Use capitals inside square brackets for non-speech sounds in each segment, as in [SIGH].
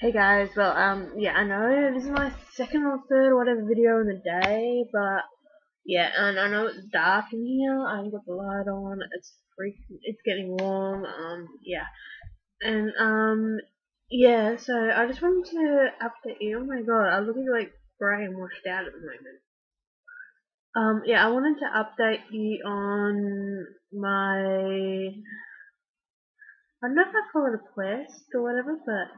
Hey guys, well, um, yeah, I know this is my second or third whatever video in the day, but yeah, and I know it's dark in here. I haven't got the light on. It's freaking, it's getting warm. Um, yeah, and um, yeah. So I just wanted to update you. Oh my god, I look like grey and washed out at the moment. Um, yeah, I wanted to update you on my. I don't know if I call it a quest or whatever, but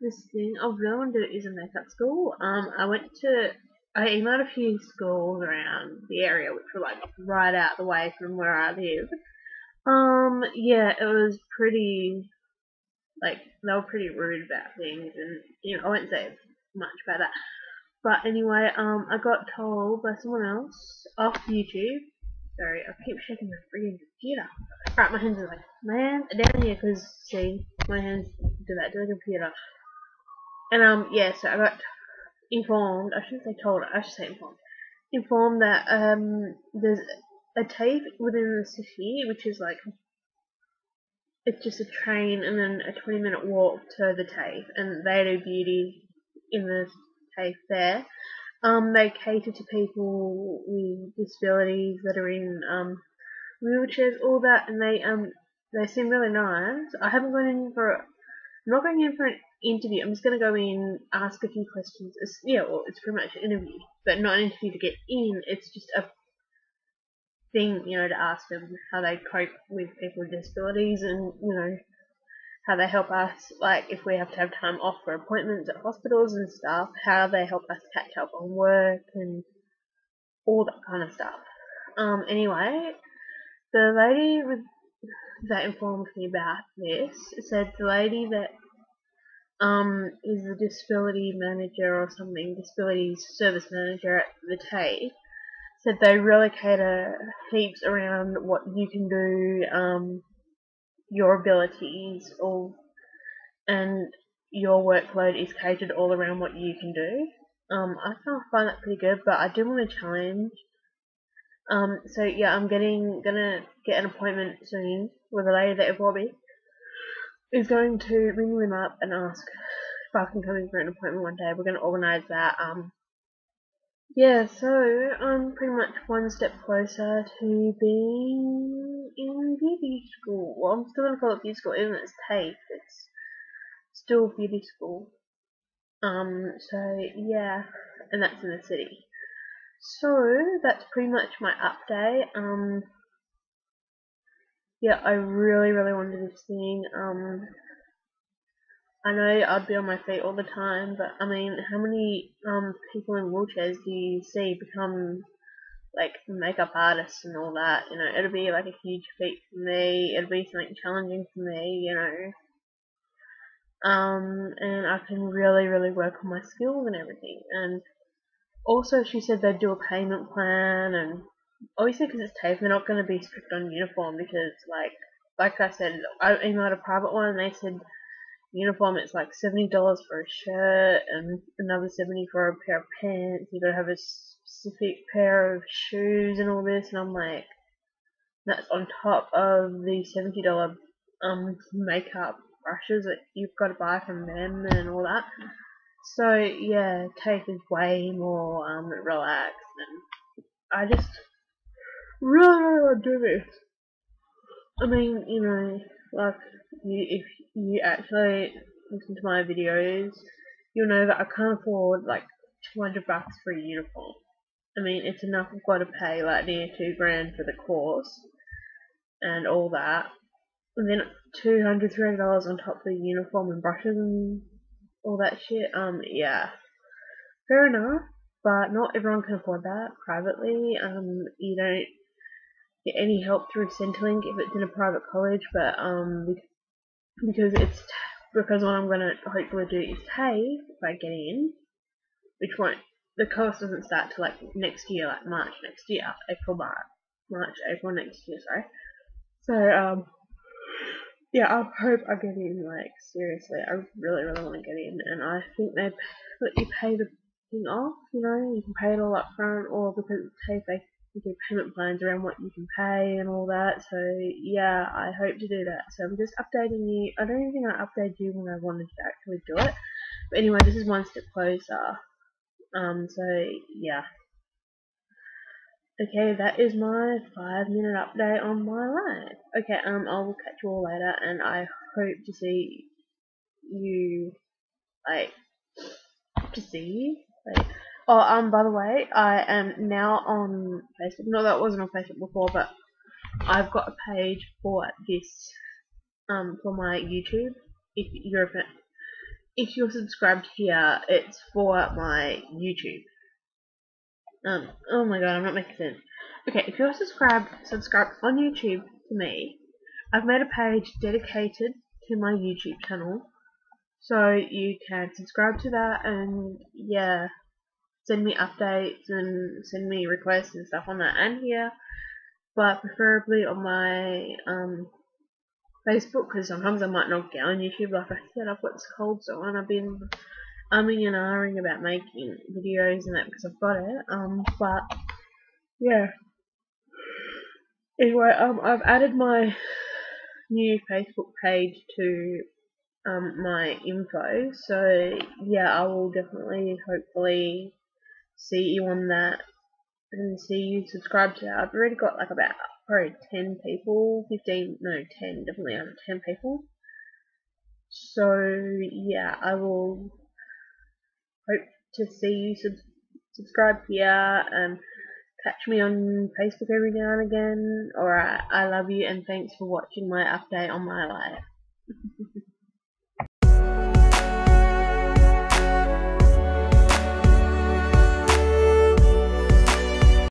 this thing. I really want to is a makeup school. Um, I went to, I emailed a few schools around the area, which were like right out the way from where I live. Um, yeah, it was pretty, like, they were pretty rude about things, and, you know, I won't say much about that. But anyway, um, I got told by someone else off YouTube. Sorry, I keep shaking my freaking computer. Right, my hands are like, man, down here, because, see, my hands do that to the computer. And um, yeah, so I got informed. I shouldn't say told. I should say informed. Informed that um, there's a TAFE within the city, which is like it's just a train and then a 20 minute walk to the TAFE, and they do beauty in the TAFE there. Um, they cater to people with disabilities that are in um, wheelchairs, all that, and they um they seem really nice. I haven't gone in for. I'm not going in for an interview. I'm just going to go in, ask a few questions. It's, yeah, well, it's pretty much an interview, but not an interview to get in. It's just a thing, you know, to ask them how they cope with people with disabilities and, you know, how they help us, like if we have to have time off for appointments at hospitals and stuff, how they help us catch up on work and all that kind of stuff. Um, anyway, the lady with, that informed me about this said the lady that um, is the disability manager or something, disability service manager at the TAFE, said they really cater heaps around what you can do, um, your abilities, or and your workload is catered all around what you can do. Um, I find that pretty good, but I do want to challenge. Um, so yeah, I'm getting gonna get an appointment soon with a lady that will be is going to ring them up and ask if I can come in for an appointment one day. We're going to organise that. Um, yeah, so I'm pretty much one step closer to being in beauty school. Well, I'm still going to call it beauty school, even though it's TAFE. It's still beauty school. Um, so yeah, and that's in the city. So that's pretty much my update. Um, yeah, I really, really wanted this thing. Um, I know I'd be on my feet all the time, but I mean, how many um people in wheelchairs do you see become like makeup artists and all that? You know, it'll be like a huge feat for me. It'll be something challenging for me. You know. Um, and I can really, really work on my skills and everything. And also, she said they'd do a payment plan and obviously because it's TAFE, they're not going to be strict on uniform because, like, like I said, I emailed a private one and they said uniform it's like seventy dollars for a shirt and another seventy for a pair of pants. You got to have a specific pair of shoes and all this, and I'm like, that's on top of the seventy dollar um makeup brushes that you've got to buy from them and all that. So yeah, TAFE is way more um relaxed and I just really, do this. I mean, you know, like, you, if you actually listen to my videos, you'll know that I can't afford, like, 200 bucks for a uniform. I mean, it's enough I've got to pay, like, near two grand for the course, and all that. And then 200 $300 on top of the uniform and brushes and all that shit. Um, yeah. Fair enough, but not everyone can afford that privately. Um, you don't get any help through Centrelink if it's in a private college, but um, because it's because what I'm gonna hopefully do is pay if I get in, which won't the course doesn't start till like next year, like March next year, April, March, March, April next year, sorry. So um, yeah, I hope I get in. Like seriously, I really, really want to get in, and I think they let you pay the thing off. You know, you can pay it all up front, or because it's TAFE, they you payment plans around what you can pay and all that. So yeah, I hope to do that. So I'm just updating you. I don't even think I updated you when I wanted to actually do it. But anyway, this is one step closer. Um, so yeah. Okay, that is my five minute update on my life. Okay, um, I will catch you all later, and I hope to see you, like, to see you. Like, oh, um, by the way, I am now on Facebook. No, that wasn't on Facebook before, but I've got a page for this, um, for my YouTube. If you're a if you're subscribed here, it's for my YouTube. Um, oh my god, I'm not making sense. Okay, if you're subscribed, subscribed on YouTube to me, I've made a page dedicated to my YouTube channel. So you can subscribe to that and yeah, send me updates and send me requests and stuff on that and here. But preferably on my um, Facebook because sometimes I might not get on YouTube. Like I said, I've got this cold so and I've been umming and ahhing about making videos and that because I've got it. Um, but yeah. Anyway, um, I've added my new Facebook page to um my info, so yeah, I will definitely, hopefully, see you on that and see you subscribe to that. I've already got like about probably 10 people, 15, no, 10, definitely under 10 people. So yeah, I will hope to see you sub subscribe here and catch me on Facebook every now and again. Alright, I love you and thanks for watching my update on my life. [LAUGHS]